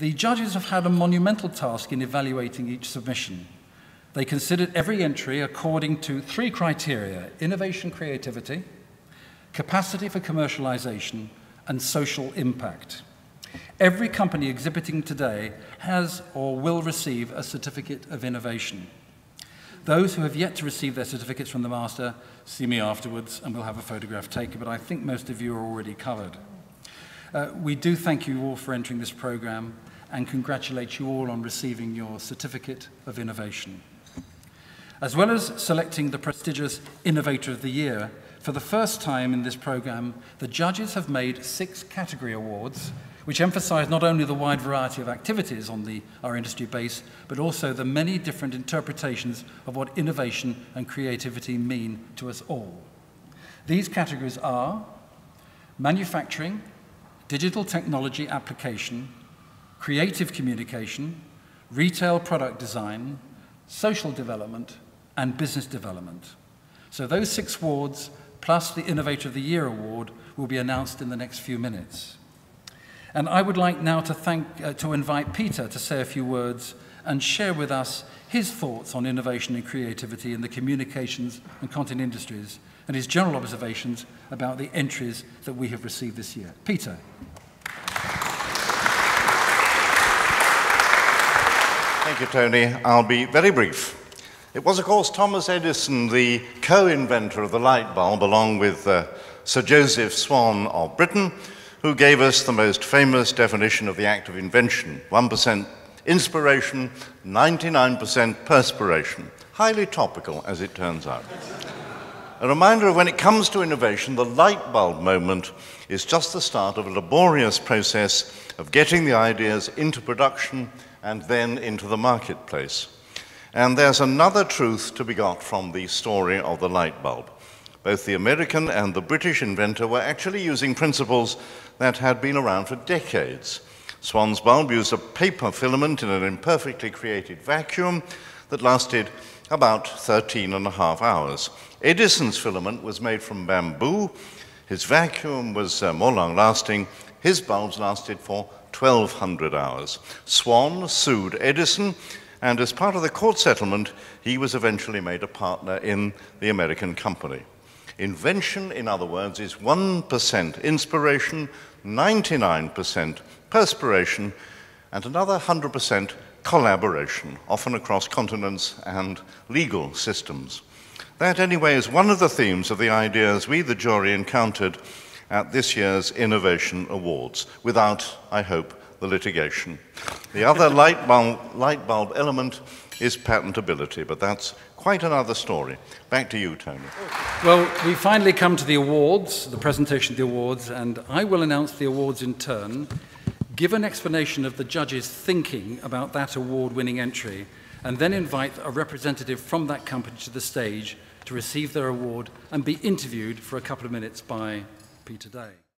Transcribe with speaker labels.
Speaker 1: The judges have had a monumental task in evaluating each submission. They considered every entry according to three criteria innovation creativity, capacity for commercialization, and social impact. Every company exhibiting today has or will receive a certificate of innovation. Those who have yet to receive their certificates from the master, see me afterwards and we'll have a photograph taken, but I think most of you are already covered. Uh, we do thank you all for entering this program and congratulate you all on receiving your Certificate of Innovation. As well as selecting the prestigious Innovator of the Year, for the first time in this program, the judges have made six category awards which emphasize not only the wide variety of activities on the, our industry base, but also the many different interpretations of what innovation and creativity mean to us all. These categories are manufacturing, digital technology application, creative communication, retail product design, social development, and business development. So those six awards, plus the Innovator of the Year award, will be announced in the next few minutes. And I would like now to, thank, uh, to invite Peter to say a few words and share with us his thoughts on innovation and creativity in the communications and content industries and his general observations about the entries that we have received this year. Peter.
Speaker 2: Thank you, Tony. I'll be very brief. It was, of course, Thomas Edison, the co-inventor of the light bulb, along with uh, Sir Joseph Swan of Britain, who gave us the most famous definition of the act of invention 1% inspiration, 99% perspiration. Highly topical, as it turns out. A reminder of when it comes to innovation, the light bulb moment is just the start of a laborious process of getting the ideas into production and then into the marketplace. And there's another truth to be got from the story of the light bulb. Both the American and the British inventor were actually using principles that had been around for decades. Swan's bulb used a paper filament in an imperfectly created vacuum that lasted about 13 and a half hours. Edison's filament was made from bamboo. His vacuum was uh, more long lasting. His bulbs lasted for 1200 hours. Swan sued Edison, and as part of the court settlement, he was eventually made a partner in the American company. Invention, in other words, is 1% inspiration, 99% perspiration, and another 100% collaboration, often across continents and legal systems. That, anyway, is one of the themes of the ideas we, the jury, encountered at this year's Innovation Awards, without, I hope, the litigation. The other light bulb, light bulb element is patentability, but that's quite another story. Back to you, Tony.
Speaker 1: Well, we finally come to the awards, the presentation of the awards, and I will announce the awards in turn, give an explanation of the judges' thinking about that award winning entry, and then invite a representative from that company to the stage to receive their award and be interviewed for a couple of minutes by Peter Day.